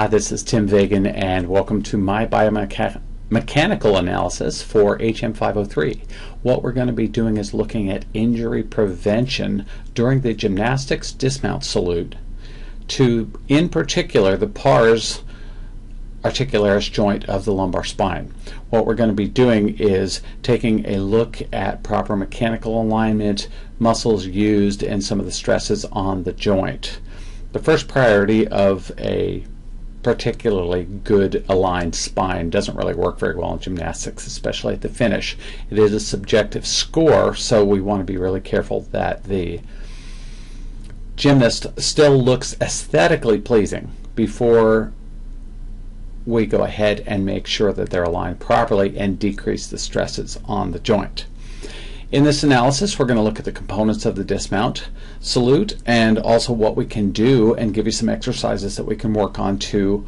Hi, this is Tim Vagen, and welcome to my biomechanical analysis for HM503. What we're going to be doing is looking at injury prevention during the gymnastics dismount salute to, in particular, the pars articularis joint of the lumbar spine. What we're going to be doing is taking a look at proper mechanical alignment, muscles used, and some of the stresses on the joint. The first priority of a particularly good aligned spine doesn't really work very well in gymnastics, especially at the finish. It is a subjective score, so we want to be really careful that the gymnast still looks aesthetically pleasing before we go ahead and make sure that they're aligned properly and decrease the stresses on the joint. In this analysis, we're going to look at the components of the dismount salute and also what we can do and give you some exercises that we can work on to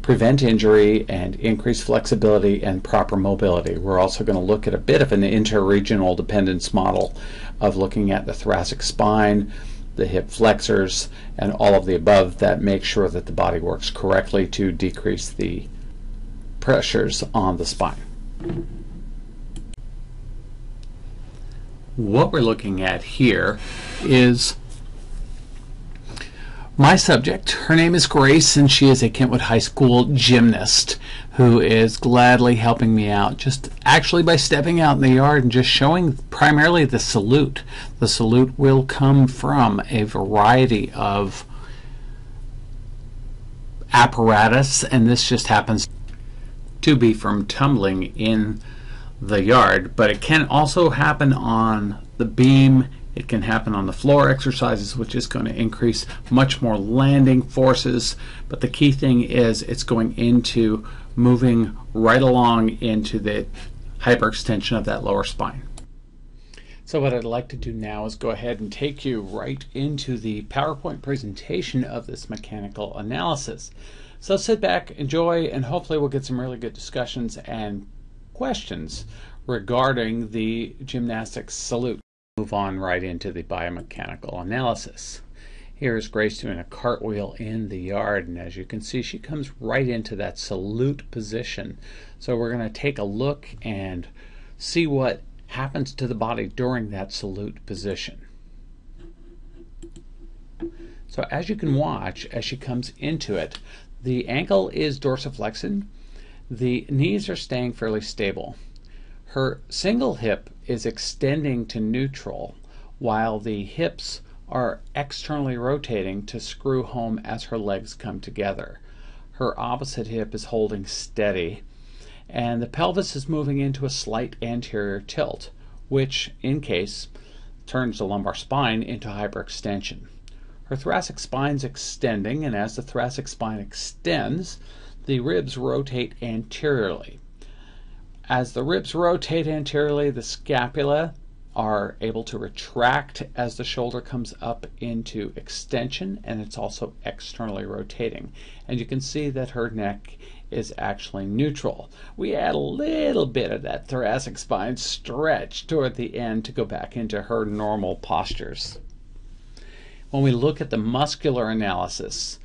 prevent injury and increase flexibility and proper mobility. We're also going to look at a bit of an interregional dependence model of looking at the thoracic spine, the hip flexors, and all of the above that make sure that the body works correctly to decrease the pressures on the spine. What we're looking at here is my subject. Her name is Grace, and she is a Kentwood High School gymnast who is gladly helping me out just actually by stepping out in the yard and just showing primarily the salute. The salute will come from a variety of apparatus, and this just happens to be from tumbling in the yard, but it can also happen on the beam. It can happen on the floor exercises, which is going to increase much more landing forces. But the key thing is it's going into moving right along into the hyperextension of that lower spine. So what I'd like to do now is go ahead and take you right into the PowerPoint presentation of this mechanical analysis. So sit back, enjoy, and hopefully we'll get some really good discussions and questions regarding the gymnastics salute. Move on right into the biomechanical analysis. Here's Grace doing a cartwheel in the yard, and as you can see, she comes right into that salute position. So we're going to take a look and see what happens to the body during that salute position. So as you can watch, as she comes into it, the ankle is dorsiflexed, the knees are staying fairly stable. Her single hip is extending to neutral while the hips are externally rotating to screw home as her legs come together. Her opposite hip is holding steady and the pelvis is moving into a slight anterior tilt, which, in case, turns the lumbar spine into hyperextension. Her thoracic spine is extending, and as the thoracic spine extends, the ribs rotate anteriorly. As the ribs rotate anteriorly, the scapula are able to retract as the shoulder comes up into extension and it's also externally rotating. And you can see that her neck is actually neutral. We add a little bit of that thoracic spine stretch toward the end to go back into her normal postures. When we look at the muscular analysis,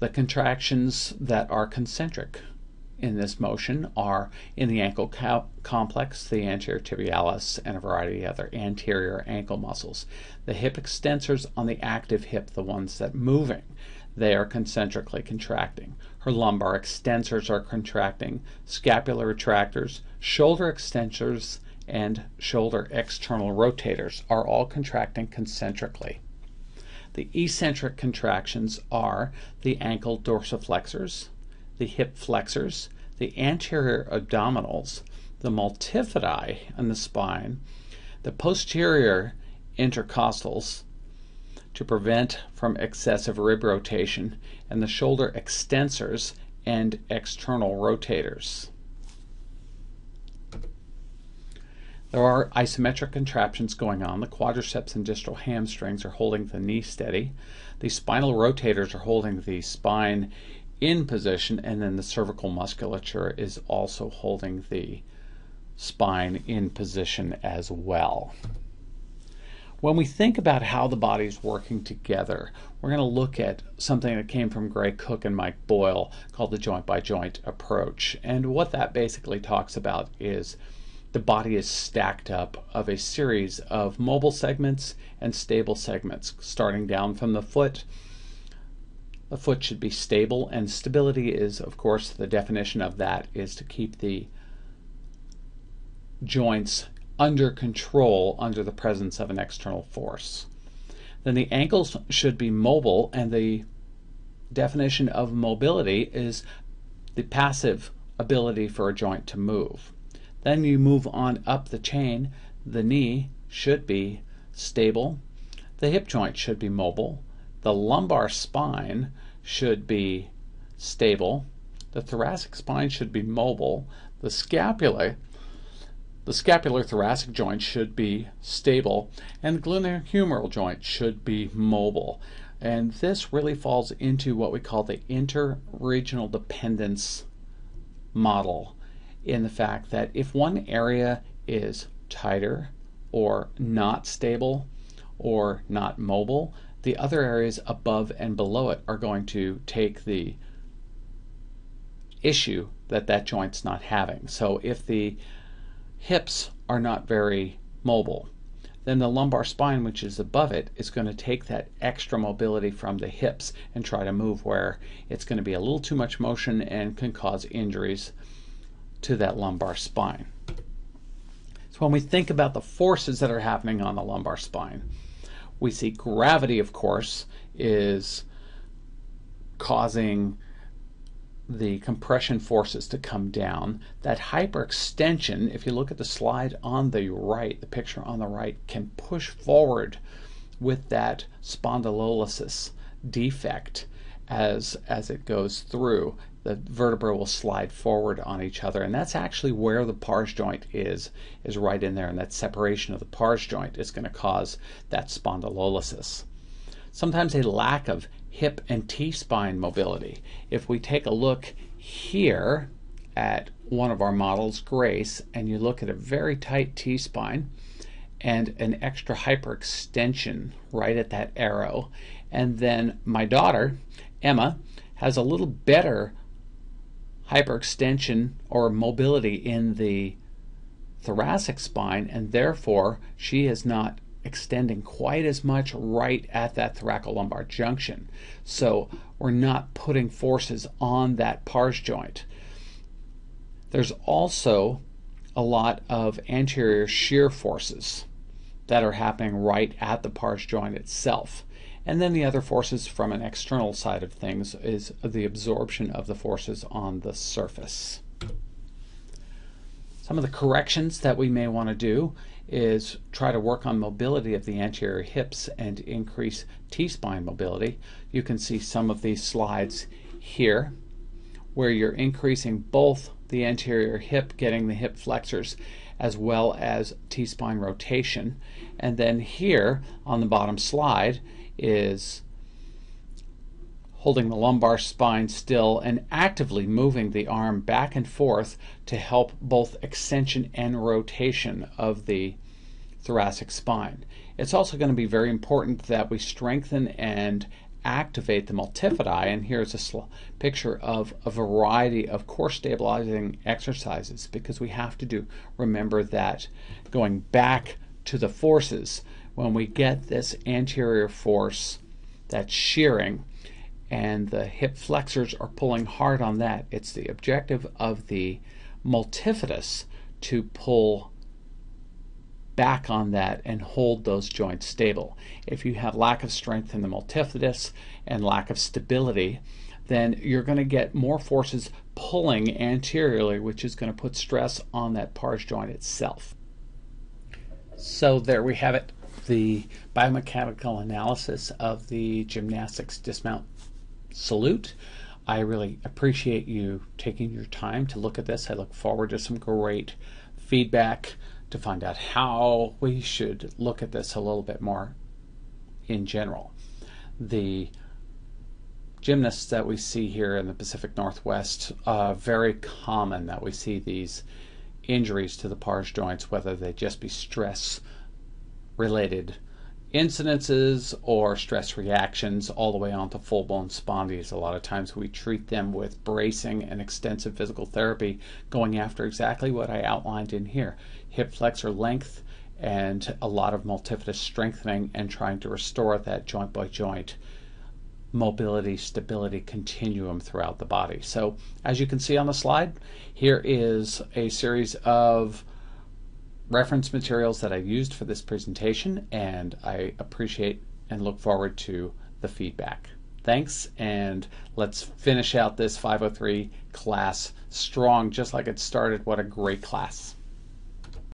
the contractions that are concentric in this motion are in the ankle complex, the anterior tibialis, and a variety of other anterior ankle muscles. The hip extensors on the active hip, the ones that moving, they are concentrically contracting. Her lumbar extensors are contracting, scapular retractors, shoulder extensors, and shoulder external rotators are all contracting concentrically. The eccentric contractions are the ankle dorsiflexors, the hip flexors, the anterior abdominals, the multifidi in the spine, the posterior intercostals to prevent from excessive rib rotation, and the shoulder extensors and external rotators. There are isometric contraptions going on. The quadriceps and distal hamstrings are holding the knee steady. The spinal rotators are holding the spine in position, and then the cervical musculature is also holding the spine in position as well. when we think about how the body is working together, we're going to look at something that came from Gray Cook and Mike Boyle called the joint by joint approach. And what that basically talks about is the body is stacked up of a series of mobile segments and stable segments, starting down from the foot. The foot should be stable, and stability is, of course, the definition of that is to keep the joints under control under the presence of an external force. Then the ankles should be mobile, and the definition of mobility is the passive ability for a joint to move. Then you move on up the chain. The knee should be stable. The hip joint should be mobile. The lumbar spine should be stable. The thoracic spine should be mobile. The scapula the scapular thoracic joint should be stable and the glenohumeral joint should be mobile. And this really falls into what we call the interregional dependence model in the fact that if one area is tighter or not stable or not mobile, the other areas above and below it are going to take the issue that that joint's not having. So if the hips are not very mobile. Then the lumbar spine, which is above it, is going to take that extra mobility from the hips and try to move where it's going to be a little too much motion and can cause injuries to that lumbar spine. So when we think about the forces that are happening on the lumbar spine, we see gravity, of course, is causing the compression forces to come down. That hyperextension, if you look at the slide on the right, the picture on the right, can push forward with that spondylolysis defect as as it goes through. The vertebra will slide forward on each other, and that's actually where the pars joint is, is right in there, and that separation of the pars joint is going to cause that spondylolysis. Sometimes a lack of hip and T-spine mobility. If we take a look here at one of our models, Grace, and you look at a very tight T-spine and an extra hyperextension right at that arrow, and then my daughter, Emma, has a little better hyperextension or mobility in the thoracic spine, and therefore she is not extending quite as much right at that thoracolumbar junction. So we're not putting forces on that pars joint. There's also a lot of anterior shear forces that are happening right at the pars joint itself. And then the other forces from an external side of things is the absorption of the forces on the surface. Some of the corrections that we may want to do is try to work on mobility of the anterior hips and increase T-spine mobility. You can see some of these slides here where you're increasing both the anterior hip, getting the hip flexors, as well as T-spine rotation. And then here on the bottom slide is holding the lumbar spine still and actively moving the arm back and forth to help both extension and rotation of the thoracic spine. It's also going to be very important that we strengthen and activate the multifidi and here's a picture of a variety of core stabilizing exercises because we have to do remember that going back to the forces when we get this anterior force that's shearing and the hip flexors are pulling hard on that. It's the objective of the multifidus to pull back on that and hold those joints stable. If you have lack of strength in the multifidus and lack of stability, then you're going to get more forces pulling anteriorly, which is going to put stress on that pars joint itself. So there we have it, the biomechanical analysis of the gymnastics dismount salute. I really appreciate you taking your time to look at this. I look forward to some great feedback to find out how we should look at this a little bit more in general. The gymnasts that we see here in the Pacific Northwest, uh, very common that we see these injuries to the pars joints, whether they just be stress related incidences or stress reactions all the way on to full blown spondies. A lot of times we treat them with bracing and extensive physical therapy, going after exactly what I outlined in here hip flexor length and a lot of multifidus strengthening and trying to restore that joint by joint mobility stability continuum throughout the body. So, as you can see on the slide, here is a series of reference materials that I used for this presentation, and I appreciate and look forward to the feedback. Thanks, and let's finish out this 503 class strong, just like it started. What a great class!